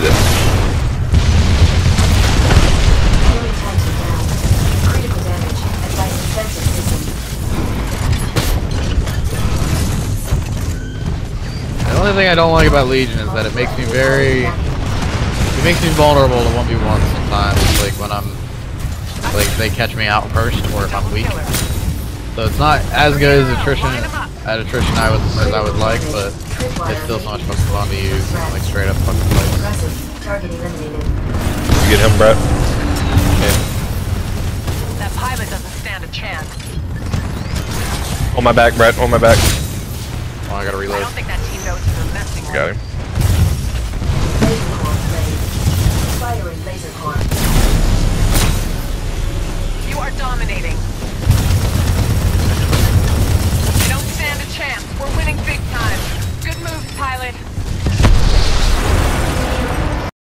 system. The only thing I don't like about Legion is that it makes me very, it makes me vulnerable to 1v1 sometimes, like when I'm, like they catch me out first or if I'm weak. So it's not as good as attrition, at attrition I would, as I would like, but it's still so much fucking fun to use. Like straight up fucking play. You get him, Brett. Okay. That pilot doesn't stand a chance. On my back, Brett. On my back. Oh, I gotta reload. I don't think that team knows he's investing. Got him. You are dominating.